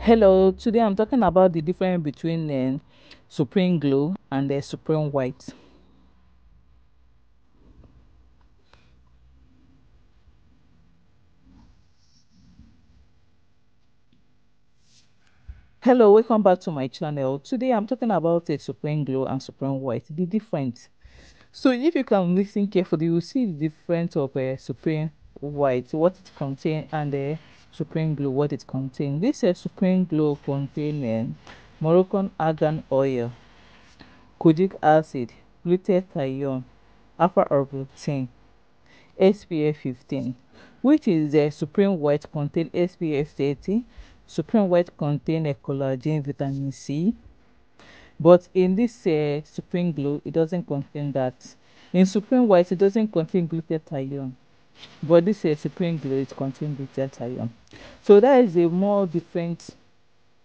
hello today i'm talking about the difference between uh, supreme glow and the supreme white. Hello welcome back to my channel. Today i'm talking about a supreme glow and supreme white the difference. So if you can listen carefully you will see the difference of a uh, supreme white what it contains and the uh, supreme glow what it contains this uh, supreme glow contains uh, moroccan argan oil kojic acid glutathione alpha arbutin spf 15 which is the supreme white contain spf 30 supreme white contain a collagen vitamin c but in this uh, supreme glow it doesn't contain that. In supreme white it doesn't contain glutathione but this is a supreme it contains glutathione so that is a more different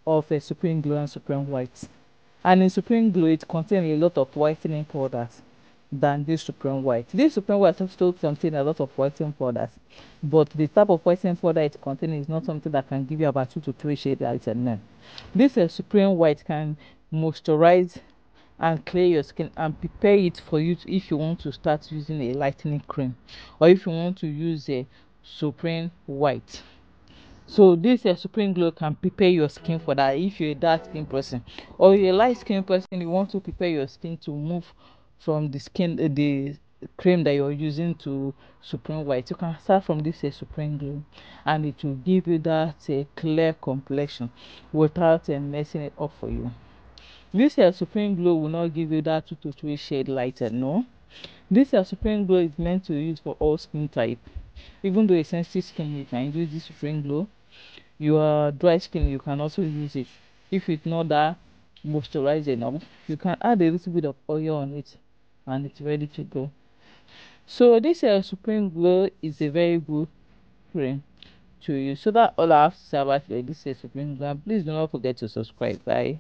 of a supreme glow and supreme white. And in supreme glow it contains a lot of whitening powders than this supreme white. This supreme white still contains a lot of whitening powders. But the type of whitening powder it contains is not something that can give you about two to three shades lightening this uh, supreme white can moisturize and clear your skin and prepare it for you to, if you want to start using a lightening cream or if you want to use a supreme white. So this uh, supreme glow can prepare your skin for that if you're a dark skin person. Or you're a light skin person you want to prepare your skin to move from the skin uh, the cream that you're using to supreme white. You can start from this uh, supreme glow and it will give you that uh, clear complexion without uh, messing it up for you this uh, supreme glow will not give you that two to three shade lighter no. This uh, supreme glow is meant to use for all skin type. Even though a sensitive skin you can use this supreme glow. Your dry skin you can also use it. If it's not that moisturized enough you can add a little bit of oil on it and it's ready to go. So this uh, supreme glow is a very good cream to use. So that all i have to say about this is supreme glow. Please do not forget to subscribe. Bye